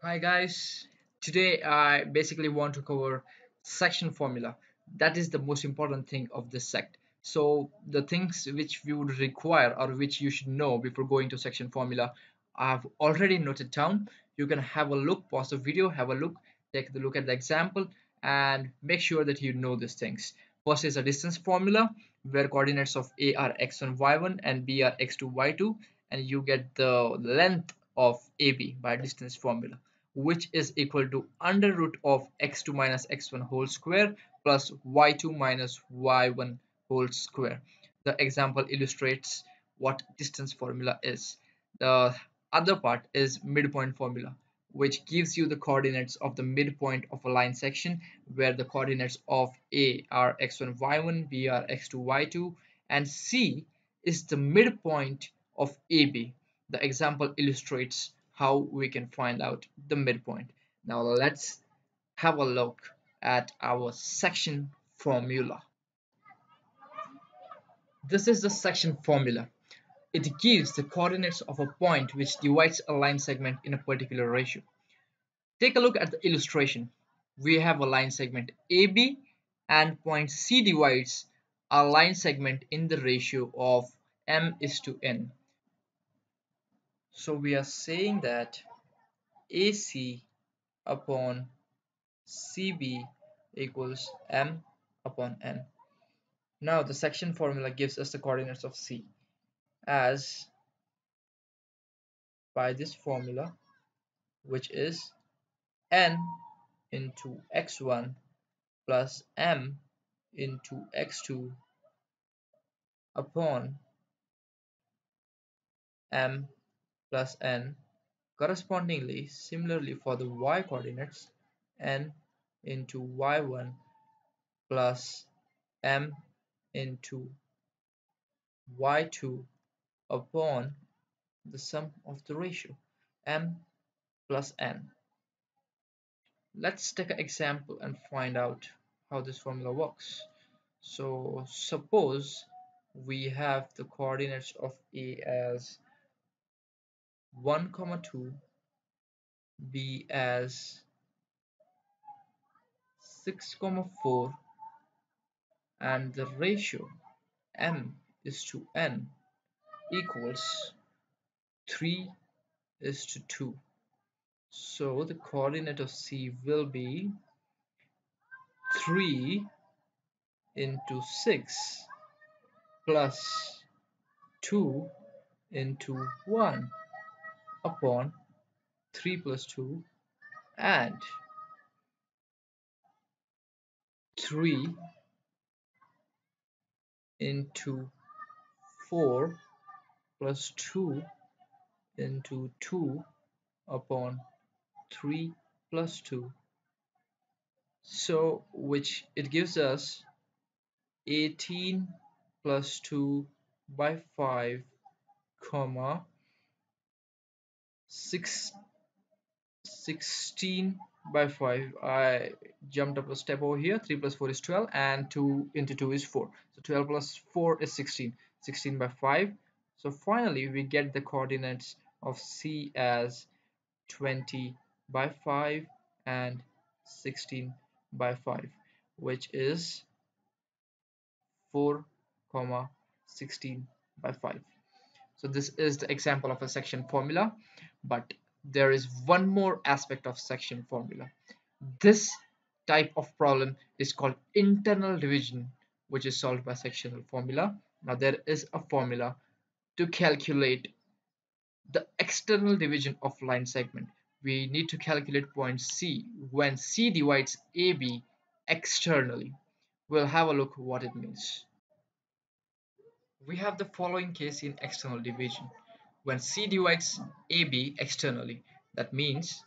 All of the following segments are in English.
Hi guys, today I basically want to cover section formula. That is the most important thing of this sect. So the things which we would require or which you should know before going to section formula, I've already noted down. You can have a look, pause the video, have a look, take a look at the example and make sure that you know these things. First is a distance formula where coordinates of A are x1, y1 and B are x2, y2 and you get the length of AB by distance formula which is equal to under root of x2 minus x1 whole square plus y2 minus y1 whole square. The example illustrates what distance formula is. The other part is midpoint formula which gives you the coordinates of the midpoint of a line section where the coordinates of A are x1 y1, B are x2 y2 and C is the midpoint of AB. The example illustrates how we can find out the midpoint. Now let's have a look at our section formula. This is the section formula. It gives the coordinates of a point which divides a line segment in a particular ratio. Take a look at the illustration. We have a line segment AB and point C divides a line segment in the ratio of m is to n. So we are saying that AC upon CB equals m upon n. Now the section formula gives us the coordinates of C as by this formula which is n into x1 plus m into x2 upon m plus n correspondingly similarly for the y coordinates n into y1 plus m into y2 upon the sum of the ratio m plus n. Let's take an example and find out how this formula works. So suppose we have the coordinates of a as 1 comma 2 be as 6 comma 4 and the ratio m is to n equals 3 is to 2 so the coordinate of C will be 3 into 6 plus 2 into 1 upon 3 plus 2 and 3 into 4 plus 2 into 2 upon 3 plus 2 so which it gives us 18 plus 2 by 5 comma 6 16 by 5 I jumped up a step over here. 3 plus 4 is 12 and 2 into 2 is 4 so 12 plus 4 is 16 16 by 5 so finally we get the coordinates of C as 20 by 5 and 16 by 5 which is 4 comma 16 by 5 so this is the example of a section formula but there is one more aspect of section formula this type of problem is called internal division which is solved by sectional formula now there is a formula to calculate the external division of line segment we need to calculate point C when C divides AB externally. We'll have a look what it means. We have the following case in external division. When C divides AB externally, that means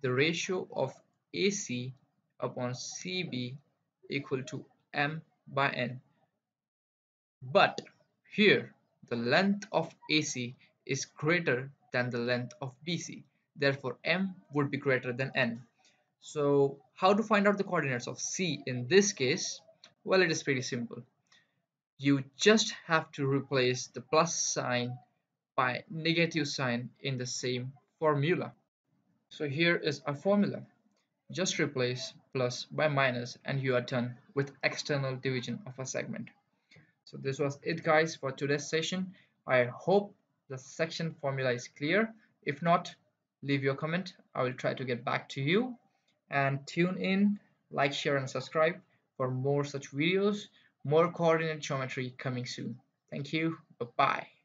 the ratio of AC upon CB equal to M by N. But here the length of AC is greater than the length of BC therefore m would be greater than n so how to find out the coordinates of c in this case well it is pretty simple you just have to replace the plus sign by negative sign in the same formula So here is a formula. Just replace plus by minus and you are done with external division of a segment. So this was it guys for today's session. I hope the section formula is clear. If not, leave your comment. I will try to get back to you and tune in, like, share and subscribe for more such videos, more coordinate geometry coming soon. Thank you. Bye-bye.